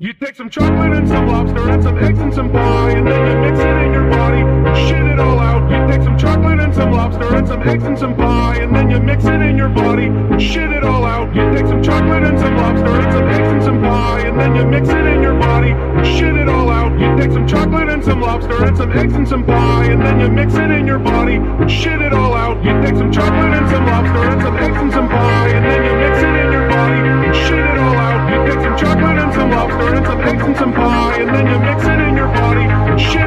You take some chocolate and some lobster and some eggs and some pie, and then you mix it in your body, shit it all out. You take some chocolate and some lobster and some eggs and some pie, and then you mix it in your body, shit it all out. You take some chocolate and some lobster and some eggs and some pie, and then you mix it in your body, shit it all out. You take some chocolate and some lobster and some eggs and some pie, and then you mix it in your body, shit it all out. You take some chocolate and some lobster and It's a pink and some pie, and then you mix it in your body. Shit.